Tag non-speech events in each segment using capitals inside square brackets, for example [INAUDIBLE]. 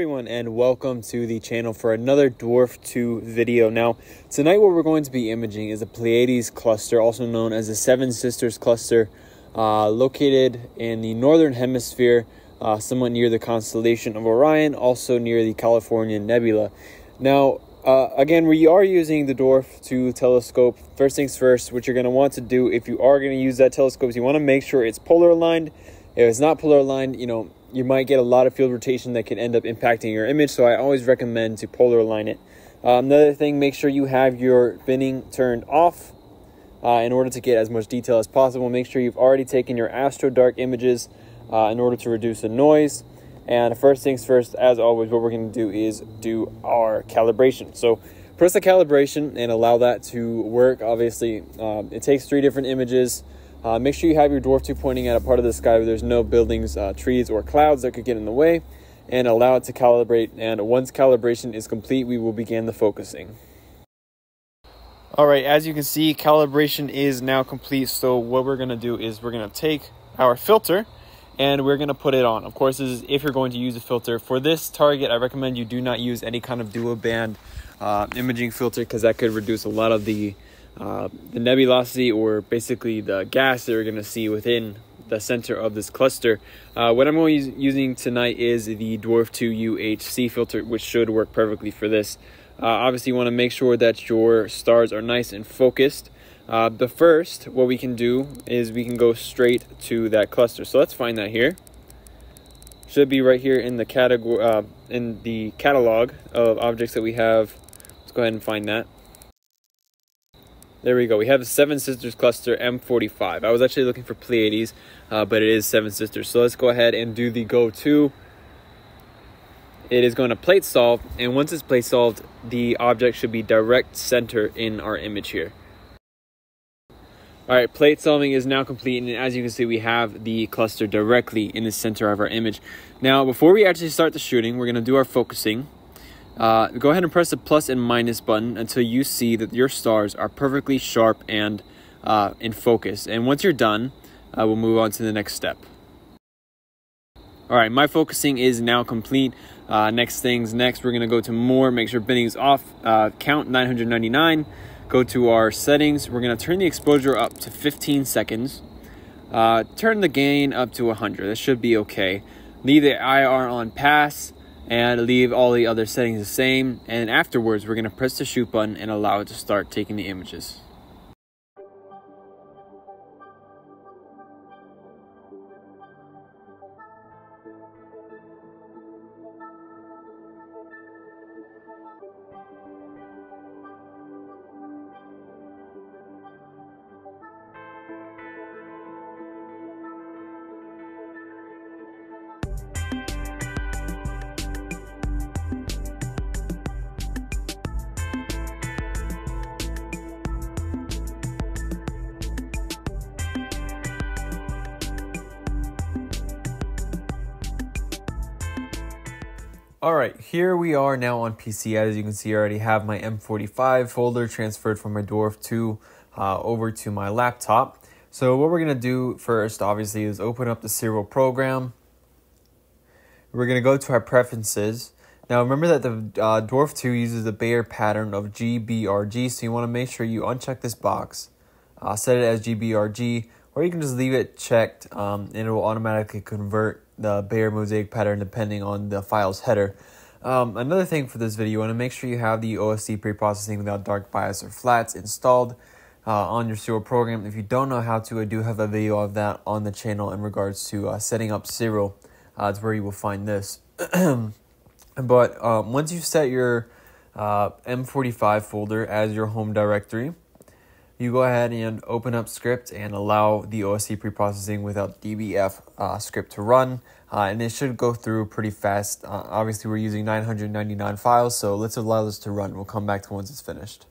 everyone and welcome to the channel for another Dwarf 2 video. Now tonight what we're going to be imaging is a Pleiades cluster also known as the Seven Sisters cluster uh, located in the northern hemisphere uh, somewhat near the constellation of Orion also near the California Nebula. Now uh, again we are using the Dwarf 2 telescope. First things first what you're going to want to do if you are going to use that telescope is you want to make sure it's polar aligned. If it's not polar aligned you know you might get a lot of field rotation that can end up impacting your image. So I always recommend to polar align it. Um, another thing, make sure you have your binning turned off uh, in order to get as much detail as possible. Make sure you've already taken your Astro Dark images uh, in order to reduce the noise. And first things first, as always, what we're going to do is do our calibration. So press the calibration and allow that to work. Obviously, um, it takes three different images. Uh, make sure you have your dwarf 2 pointing at a part of the sky where there's no buildings, uh, trees, or clouds that could get in the way and allow it to calibrate. And once calibration is complete, we will begin the focusing. All right, as you can see, calibration is now complete. So what we're gonna do is we're gonna take our filter and we're gonna put it on. Of course, is if you're going to use a filter. For this target, I recommend you do not use any kind of dual band uh, imaging filter because that could reduce a lot of the uh, the nebulosity or basically the gas that you're going to see within the center of this cluster. Uh, what I'm going to be using tonight is the Dwarf 2 UHC filter, which should work perfectly for this. Uh, obviously, you want to make sure that your stars are nice and focused. Uh, the first, what we can do is we can go straight to that cluster. So let's find that here. Should be right here in the category, uh, in the catalog of objects that we have. Let's go ahead and find that. There we go. We have Seven Sisters cluster M45. I was actually looking for Pleiades, uh, but it is Seven Sisters. So let's go ahead and do the Go To. It is going to plate solve, and once it's plate solved, the object should be direct center in our image here. All right, plate solving is now complete, and as you can see, we have the cluster directly in the center of our image. Now, before we actually start the shooting, we're going to do our focusing. Uh, go ahead and press the plus and minus button until you see that your stars are perfectly sharp and uh, in focus. And once you're done, uh, we'll move on to the next step. All right, my focusing is now complete. Uh, next things next, we're gonna go to more, make sure binning is off, uh, count 999, go to our settings. We're gonna turn the exposure up to 15 seconds. Turn the gain up to 100, that should be okay. Leave the IR on pass and leave all the other settings the same. And afterwards, we're gonna press the shoot button and allow it to start taking the images. All right, here we are now on PC. As you can see, I already have my M45 folder transferred from my Dwarf 2 uh, over to my laptop. So what we're gonna do first, obviously, is open up the Siril program. We're gonna go to our preferences. Now remember that the uh, Dwarf 2 uses the Bayer pattern of GBRG, so you wanna make sure you uncheck this box, uh, set it as GBRG, or you can just leave it checked um, and it will automatically convert the Bayer mosaic pattern depending on the file's header. Um, another thing for this video, you want to make sure you have the OSC preprocessing without dark bias or flats installed uh, on your Siril program. If you don't know how to, I do have a video of that on the channel in regards to uh, setting up Siril. Uh, it's where you will find this. [CLEARS THROAT] but um, once you set your uh, M45 folder as your home directory, you go ahead and open up script and allow the OSC preprocessing without DBF uh, script to run. Uh, and it should go through pretty fast. Uh, obviously, we're using 999 files, so let's allow this to run. We'll come back to once it's finished.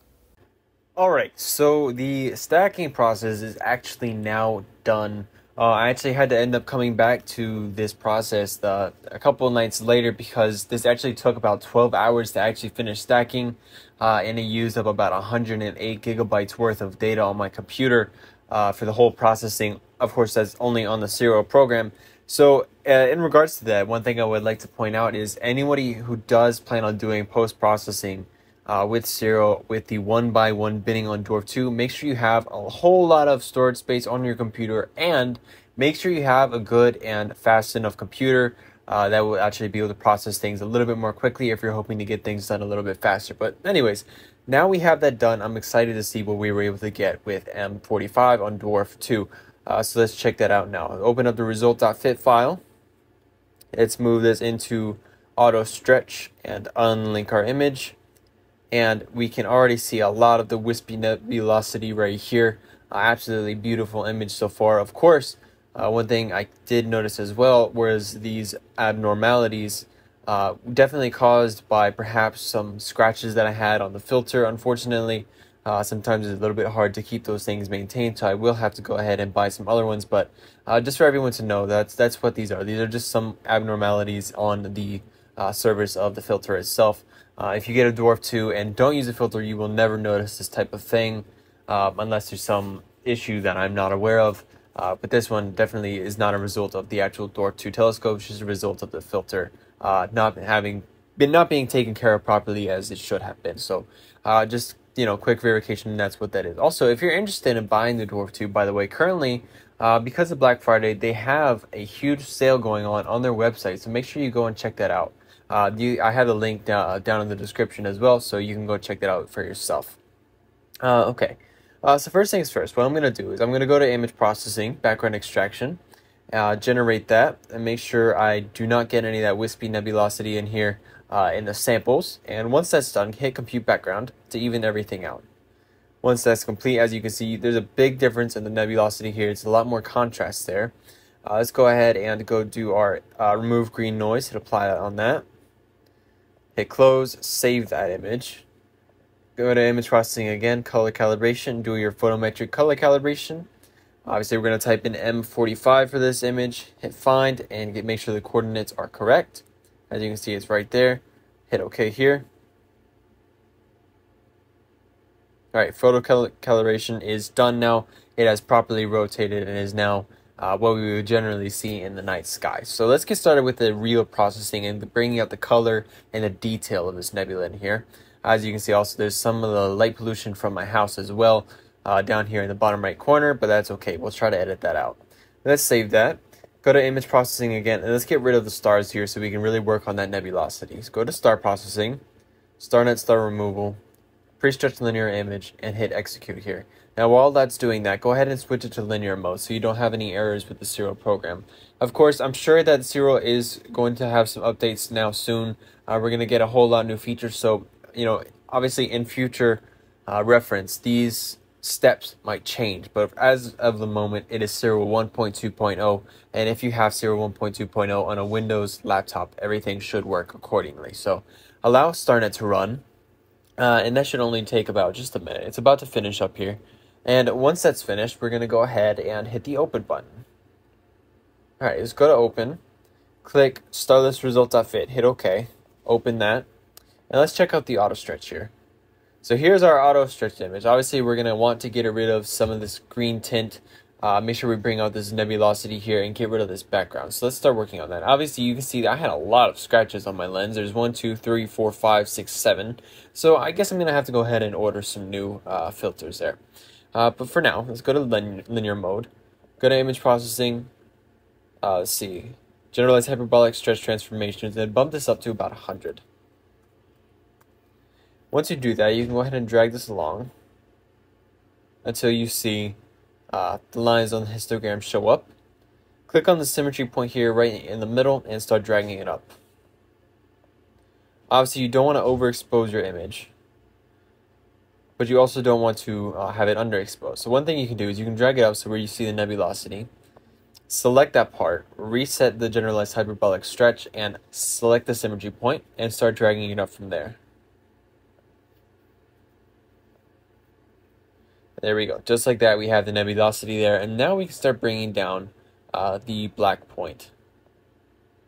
All right, so the stacking process is actually now done. Uh, I actually had to end up coming back to this process the, a couple nights later because this actually took about 12 hours to actually finish stacking, uh, and it used up about 108 gigabytes worth of data on my computer uh, for the whole processing. Of course, that's only on the Siril program. So, uh, in regards to that, one thing I would like to point out is anybody who does plan on doing post processing uh, with Siril with the one by one binning on Dwarf 2, make sure you have a whole lot of storage space on your computer and make sure you have a good and fast enough computer uh, that will actually be able to process things a little bit more quickly if you're hoping to get things done a little bit faster. But, anyways, now we have that done. I'm excited to see what we were able to get with M45 on Dwarf 2. Uh, so let's check that out now. Open up the result.fit file. Let's move this into auto stretch and unlink our image. And we can already see a lot of the wispy nebulosity right here. Uh, absolutely beautiful image so far. Of course, uh, one thing I did notice as well was these abnormalities uh, definitely caused by perhaps some scratches that I had on the filter. Unfortunately, uh, sometimes it's a little bit hard to keep those things maintained, so I will have to go ahead and buy some other ones. But uh, just for everyone to know, that's that's what these are. These are just some abnormalities on the uh, surface of the filter itself. Uh, if you get a Dwarf 2 and don't use a filter, you will never notice this type of thing uh, unless there's some issue that I'm not aware of. Uh, but this one definitely is not a result of the actual Dwarf 2 telescope, it's just a result of the filter not having been not being taken care of properly as it should have been. So just you know, quick verification, that's what that is. Also, if you're interested in buying the Dwarf 2, by the way, currently, uh, because of Black Friday, they have a huge sale going on on their website. So make sure you go and check that out. Uh, you, I have the link down, uh, down in the description as well, so you can go check that out for yourself. Uh, okay, uh, so first things first, what I'm going to do is I'm going to go to image processing, background extraction, uh, generate that, and make sure I do not get any of that wispy nebulosity in here uh, in the samples. And once that's done, hit compute background to even everything out. Once that's complete, as you can see, there's a big difference in the nebulosity here. It's a lot more contrast there. Let's go ahead and go do our remove green noise, hit apply on that. Hit close, save that image. Go to image processing again, color calibration, do your photometric color calibration. Obviously, we're going to type in M45 for this image, hit find, and get, make sure the coordinates are correct. As you can see, it's right there. Hit OK here. Alright, photo cal calibration is done now. It has properly rotated and is now uh, what we would generally see in the night sky. So let's get started with the real processing and bringing out the color and the detail of this nebula in here. As you can see also there's some of the light pollution from my house as well uh, down here in the bottom right corner, but that's okay. We'll try to edit that out. Let's save that. Go to image processing again, and let's get rid of the stars here so we can really work on that nebulosity. So go to star processing, StarNet star removal, pre-stretch linear image, and hit execute here. Now while that's doing that, go ahead and switch it to linear mode so you don't have any errors with the Siril program. Of course, I'm sure that Siril is going to have some updates now soon. Uh, we're going to get a whole lot of new features, so, you know, obviously in future uh, reference, these steps might change, but as of the moment, it is Siril 1.2.0. And if you have Siril 1.2.0 on a Windows laptop, everything should work accordingly. So allow StarNet to run, uh, and that should only take about just a minute. It's about to finish up here. And once that's finished, we're going to go ahead and hit the open button. All right, let's go to open, click starless result.fit, hit OK, open that, and let's check out the auto stretch here. So here's our auto stretch image. Obviously, we're going to want to get rid of some of this green tint. Uh, make sure we bring out this nebulosity here and get rid of this background. So let's start working on that. Obviously, you can see that I had a lot of scratches on my lens. There's one, two, three, four, five, six, seven. So I guess I'm going to have to go ahead and order some new uh, filters there. Uh, but for now, let's go to linear, linear mode. Go to image processing. Uh, let's see. Generalized hyperbolic stretch transformations. And bump this up to about 100. Once you do that, you can go ahead and drag this along until you see uh, the lines on the histogram show up. Click on the symmetry point here right in the middle and start dragging it up. Obviously, you don't want to overexpose your image, but you also don't want to uh, have it underexposed. So one thing you can do is you can drag it up so where you see the nebulosity, select that part, reset the generalized hyperbolic stretch, and select the symmetry point and start dragging it up from there. There we go. Just like that, we have the nebulosity there. And now we can start bringing down uh, the black point.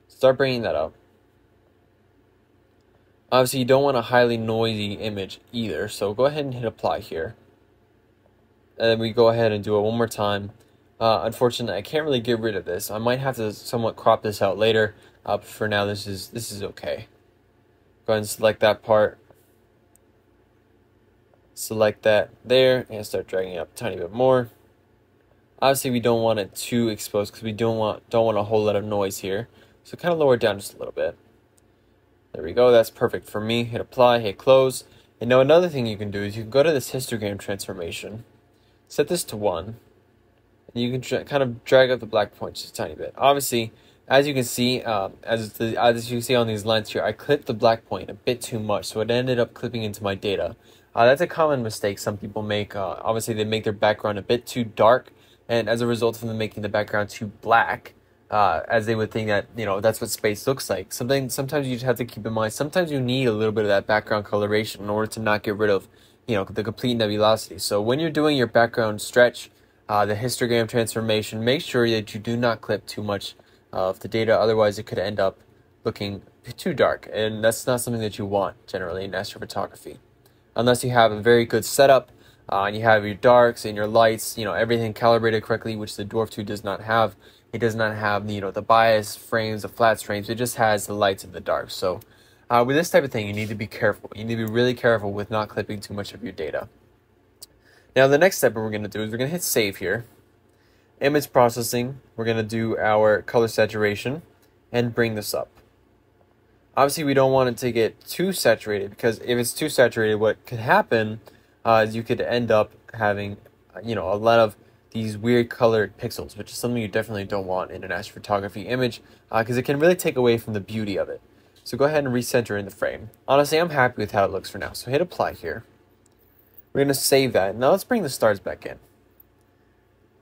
Start bringing that up. Obviously, you don't want a highly noisy image either. So go ahead and hit apply here. And then we go ahead and do it one more time. Uh, unfortunately, I can't really get rid of this. I might have to somewhat crop this out later. Uh, but for now, this is this is okay. Go ahead and select that part. Select that there and start dragging up a tiny bit more. Obviously, we don't want it too exposed because we don't want don't want a whole lot of noise here. So kind of lower it down just a little bit. There we go. That's perfect for me. Hit apply, hit close. And now another thing you can do is you can go to this histogram transformation, set this to 1, and you can kind of drag up the black point just a tiny bit. Obviously, as you can see, um, as, the, as you see on these lines here, I clipped the black point a bit too much, so it ended up clipping into my data. Uh, that's a common mistake some people make. Uh, obviously, they make their background a bit too dark, and as a result of them making the background too black, uh, as they would think that you know that's what space looks like. Something sometimes you just have to keep in mind. Sometimes you need a little bit of that background coloration in order to not get rid of you know the complete nebulosity. So when you're doing your background stretch, uh, the histogram transformation, make sure that you do not clip too much of the data. Otherwise, it could end up looking too dark, and that's not something that you want generally in astrophotography, unless you have a very good setup. Uh, and you have your darks and your lights, you know, everything calibrated correctly, which the Dwarf 2 does not have it does not have you know the bias frames, the flat frames. It just has the lights and the darks. So uh, with this type of thing, you need to be careful. You need to be really careful with not clipping too much of your data. Now the next step we're going to do is we're going to hit save here. Image processing, we're going to do our color saturation and bring this up. Obviously, we don't want it to get too saturated because if it's too saturated, what could happen uh, is you could end up having, you know, a lot of these weird colored pixels, which is something you definitely don't want in an astrophotography image because uh, it can really take away from the beauty of it. So go ahead and recenter in the frame. Honestly, I'm happy with how it looks for now. So hit apply here. We're going to save that. Now let's bring the stars back in.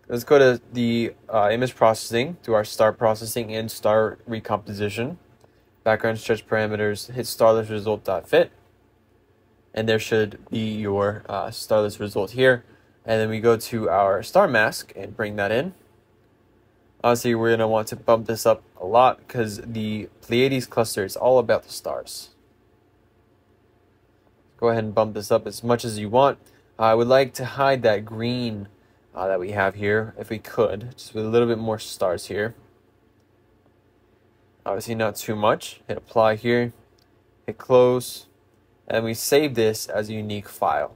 Let's go to the uh, image processing, do our star processing and star recomposition. Background stretch parameters, hit starless result.fit. And there should be your uh, starless result here. And then we go to our star mask and bring that in. Obviously, we're going to want to bump this up a lot because the Pleiades cluster is all about the stars. Go ahead and bump this up as much as you want. I would like to hide that green uh, that we have here, if we could, just with a little bit more stars here. Obviously not too much. Hit apply here, hit close, and we save this as a unique file.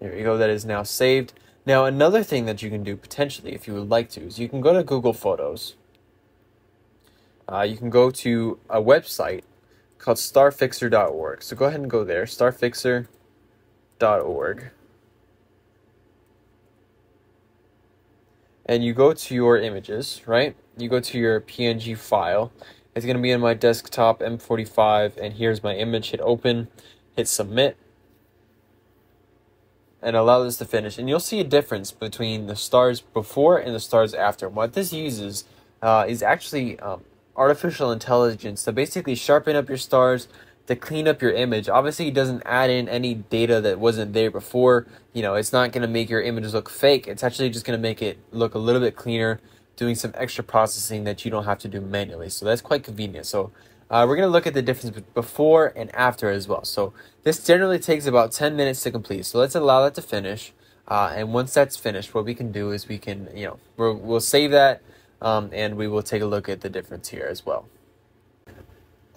There you go, that is now saved. Now, another thing that you can do potentially, if you would like to, is you can go to Google Photos. Uh, you can go to a website called starfixer.org. So go ahead and go there, starfixer.org. And you go to your images, right? You go to your PNG file. It's going to be in my desktop M45, and here's my image. Hit open, hit submit and allow this to finish. And you'll see a difference between the stars before and the stars after. What this uses uh, is actually um, artificial intelligence to basically sharpen up your stars, to clean up your image. Obviously, it doesn't add in any data that wasn't there before. You know, it's not going to make your images look fake. It's actually just going to make it look a little bit cleaner, doing some extra processing that you don't have to do manually. So that's quite convenient. So uh, we're going to look at the difference before and after as well. So this generally takes about 10 minutes to complete. So let's allow that to finish. Uh, and once that's finished, what we can do is we can, you know, we'll, we'll save that um, and we will take a look at the difference here as well.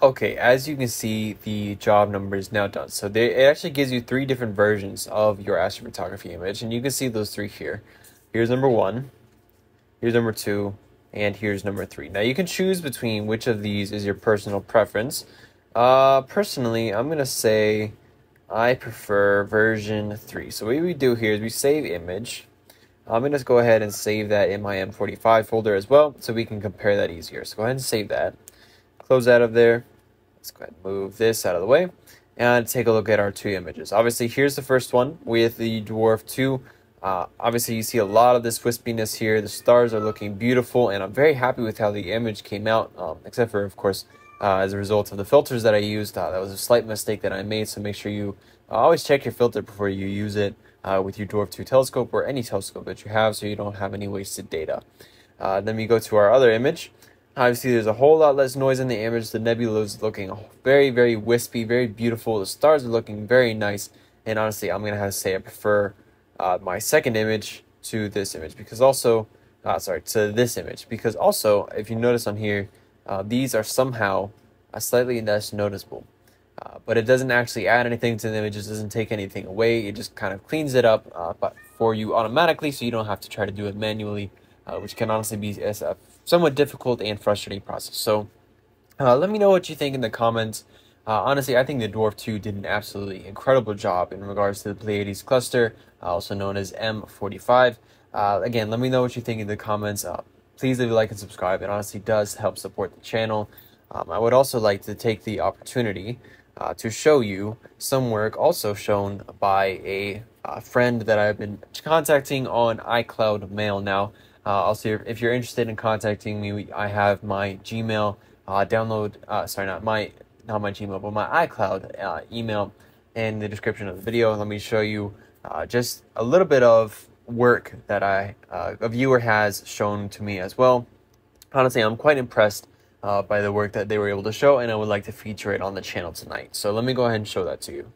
Okay, as you can see, the job number is now done. So they, it actually gives you three different versions of your astrophotography image, and you can see those three here. Here's number one, here's number two, and here's number three. Now you can choose between which of these is your personal preference. Uh, personally, I'm gonna say I prefer version three. So what we do here is we save image. I'm gonna go ahead and save that in my M45 folder as well, so we can compare that easier. So go ahead and save that. Close out of there. Let's go ahead and move this out of the way and take a look at our two images. Obviously, here's the first one with the Dwarf 2 uh, obviously, you see a lot of this wispiness here. The stars are looking beautiful, and I'm very happy with how the image came out, um, except for, of course, uh, as a result of the filters that I used. Uh, that was a slight mistake that I made, so make sure you uh, always check your filter before you use it uh, with your Dwarf 2 telescope or any telescope that you have so you don't have any wasted data. Uh, then we go to our other image. Obviously, there's a whole lot less noise in the image. The nebula is looking very, very wispy, very beautiful. The stars are looking very nice. And honestly, I'm going to have to say I prefer uh, my second image to this image because also, uh, sorry, to this image because also, if you notice on here, uh, these are somehow uh, slightly less noticeable. Uh, but it doesn't actually add anything to the image, it doesn't take anything away, it just kind of cleans it up uh, but for you automatically so you don't have to try to do it manually, which can honestly be a somewhat difficult and frustrating process. So let me know what you think in the comments. Uh, honestly, I think the Dwarf 2 did an absolutely incredible job in regards to the Pleiades cluster, uh, also known as M45. Uh, again, let me know what you think in the comments. Uh, please leave a like and subscribe. It honestly does help support the channel. Um, I would also like to take the opportunity uh, to show you some work also shown by a uh, friend that I've been contacting on iCloud Mail now. also, if you're interested in contacting me, I have my Gmail download, sorry, not my not my Gmail, but my iCloud uh, email in the description of the video. Let me show you uh, just a little bit of work that I uh, a viewer has shown to me as well. Honestly, I'm quite impressed uh, by the work that they were able to show, and I would like to feature it on the channel tonight. So let me go ahead and show that to you.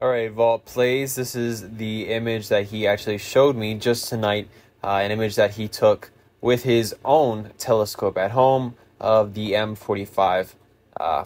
All right, Vault Plays. This is the image that he actually showed me just tonight. Uh, an image that he took with his own telescope at home of the M45 uh,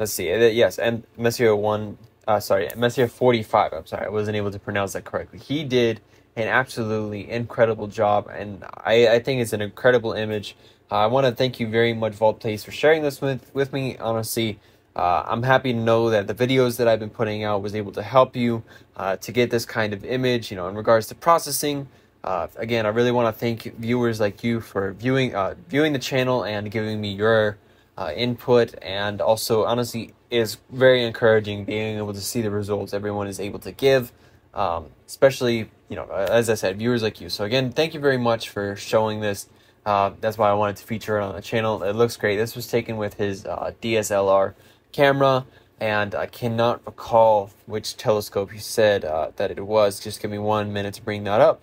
let's see. Uh, yes, and Messier one. Uh, sorry, Messier forty five. I'm sorry, I wasn't able to pronounce that correctly. He did an absolutely incredible job, and I, I think it's an incredible image. Uh, I want to thank you very much, Vault Plays, for sharing this with with me. Honestly, uh, I'm happy to know that the videos that I've been putting out was able to help you uh, to get this kind of image. You know, in regards to processing. Uh, again, I really want to thank viewers like you for viewing uh, viewing the channel and giving me your uh, input and also honestly is very encouraging being able to see the results everyone is able to give um, especially you know as i said viewers like you. So again thank you very much for showing this. Uh, that's why i wanted to feature it on the channel. It looks great. This was taken with his uh, dslr camera and i cannot recall which telescope he said uh, that it was. Just give me one minute to bring that up.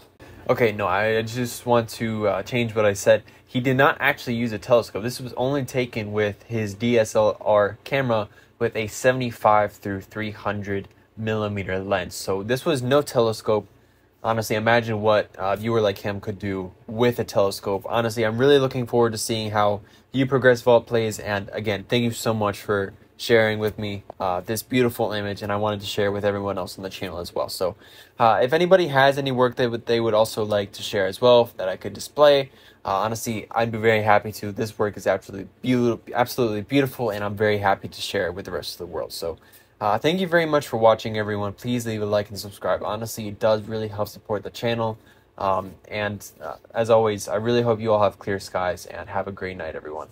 Okay no i just want to uh, change what i said he did not actually use a telescope. This was only taken with his DSLR camera with a 75 through 300 millimeter lens. So this was no telescope. Honestly, imagine what a viewer like him could do with a telescope. Honestly, I'm really looking forward to seeing how you progress vault plays. And again, thank you so much for sharing with me uh, this beautiful image and I wanted to share with everyone else on the channel as well. So uh, if anybody has any work that would, they would also like to share as well that I could display, uh, honestly, I'd be very happy to. This work is absolutely beautiful, absolutely beautiful, and I'm very happy to share it with the rest of the world. So, uh, thank you very much for watching, everyone. Please leave a like and subscribe. Honestly, it does really help support the channel. Um, and uh, as always, I really hope you all have clear skies and have a great night, everyone.